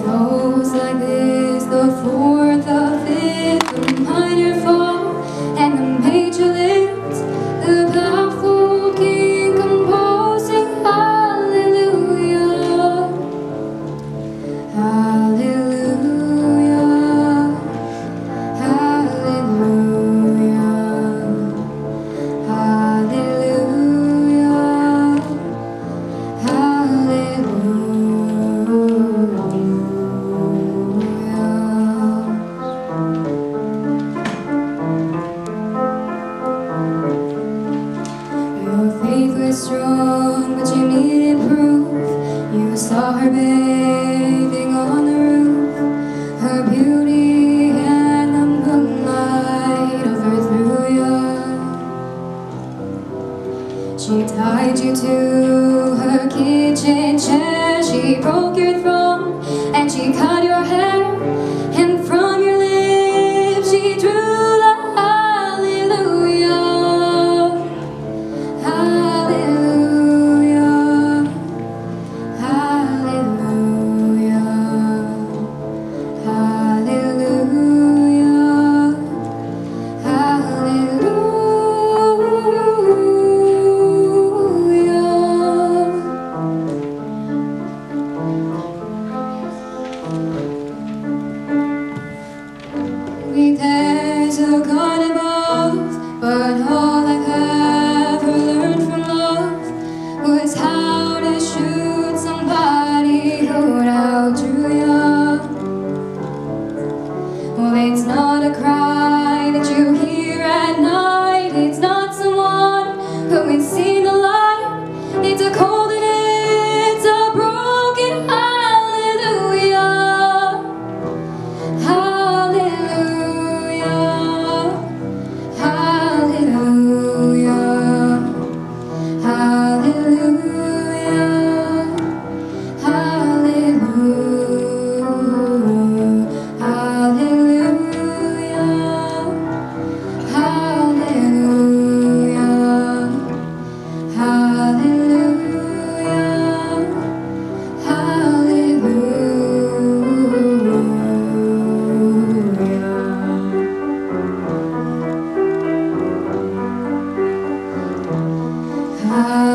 goes like this the fourth, the fifth, bathing on the roof. Her beauty and overthrew you. She tied you to her kitchen chair. She broke your throne and she cut your We you're gonna. Ah.